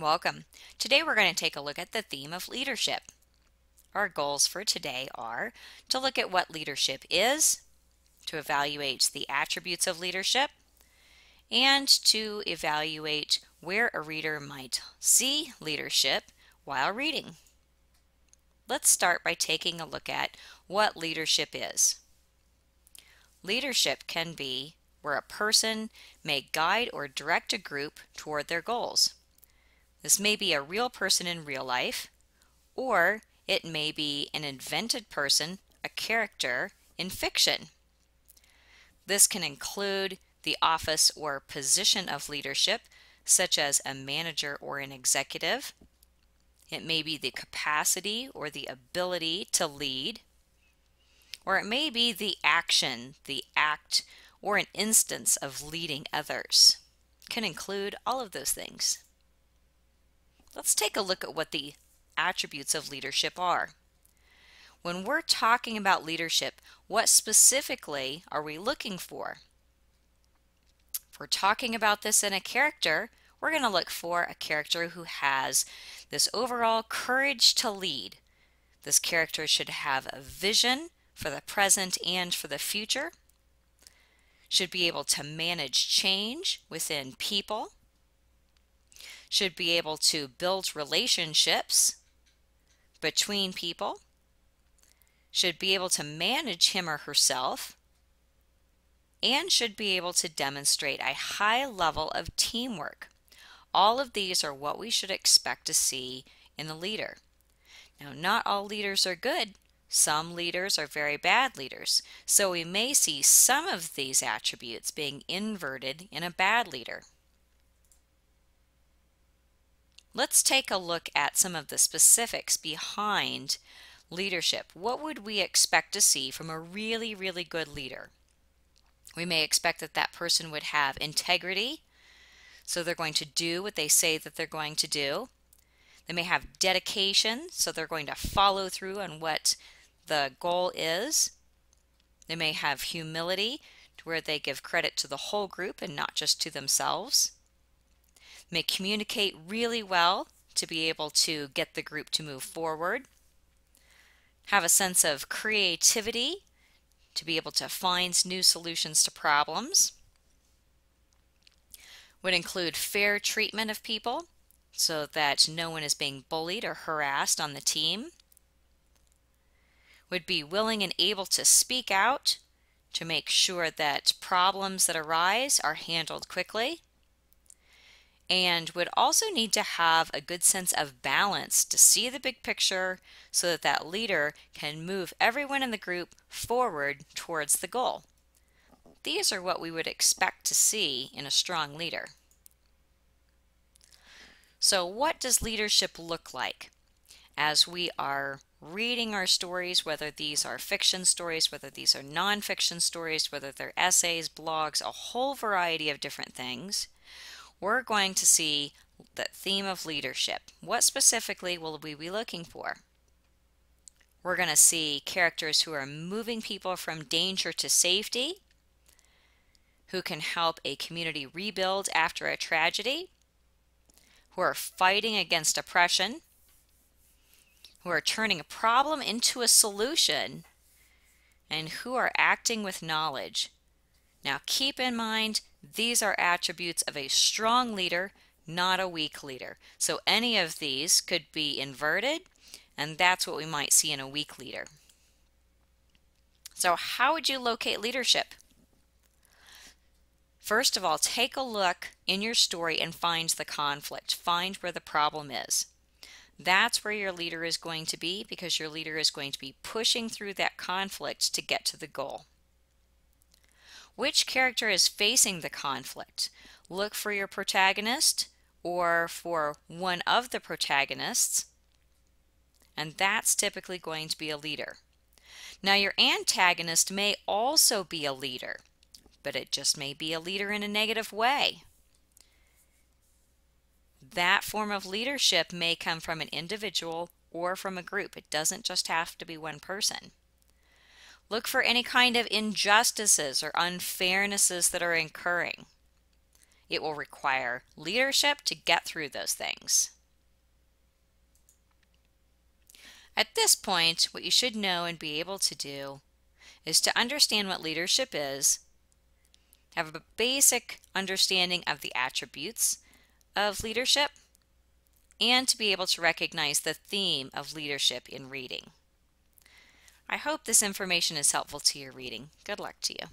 Welcome. Today we're going to take a look at the theme of leadership. Our goals for today are to look at what leadership is, to evaluate the attributes of leadership, and to evaluate where a reader might see leadership while reading. Let's start by taking a look at what leadership is. Leadership can be where a person may guide or direct a group toward their goals. This may be a real person in real life, or it may be an invented person, a character in fiction. This can include the office or position of leadership, such as a manager or an executive. It may be the capacity or the ability to lead. Or it may be the action, the act, or an instance of leading others. It can include all of those things. Let's take a look at what the attributes of leadership are. When we're talking about leadership, what specifically are we looking for? If we're talking about this in a character, we're going to look for a character who has this overall courage to lead. This character should have a vision for the present and for the future, should be able to manage change within people, should be able to build relationships between people, should be able to manage him or herself, and should be able to demonstrate a high level of teamwork. All of these are what we should expect to see in a leader. Now, not all leaders are good. Some leaders are very bad leaders. So we may see some of these attributes being inverted in a bad leader. Let's take a look at some of the specifics behind leadership. What would we expect to see from a really, really good leader? We may expect that that person would have integrity, so they're going to do what they say that they're going to do. They may have dedication, so they're going to follow through on what the goal is. They may have humility, to where they give credit to the whole group and not just to themselves may communicate really well to be able to get the group to move forward, have a sense of creativity to be able to find new solutions to problems, would include fair treatment of people so that no one is being bullied or harassed on the team, would be willing and able to speak out to make sure that problems that arise are handled quickly and would also need to have a good sense of balance to see the big picture so that that leader can move everyone in the group forward towards the goal. These are what we would expect to see in a strong leader. So what does leadership look like? As we are reading our stories, whether these are fiction stories, whether these are nonfiction stories, whether they're essays, blogs, a whole variety of different things, we're going to see the theme of leadership. What specifically will we be looking for? We're going to see characters who are moving people from danger to safety, who can help a community rebuild after a tragedy, who are fighting against oppression, who are turning a problem into a solution, and who are acting with knowledge. Now keep in mind these are attributes of a strong leader, not a weak leader. So any of these could be inverted, and that's what we might see in a weak leader. So how would you locate leadership? First of all, take a look in your story and find the conflict. Find where the problem is. That's where your leader is going to be because your leader is going to be pushing through that conflict to get to the goal. Which character is facing the conflict? Look for your protagonist or for one of the protagonists, and that's typically going to be a leader. Now, your antagonist may also be a leader, but it just may be a leader in a negative way. That form of leadership may come from an individual or from a group. It doesn't just have to be one person. Look for any kind of injustices or unfairnesses that are occurring. It will require leadership to get through those things. At this point, what you should know and be able to do is to understand what leadership is, have a basic understanding of the attributes of leadership, and to be able to recognize the theme of leadership in reading. I hope this information is helpful to your reading. Good luck to you.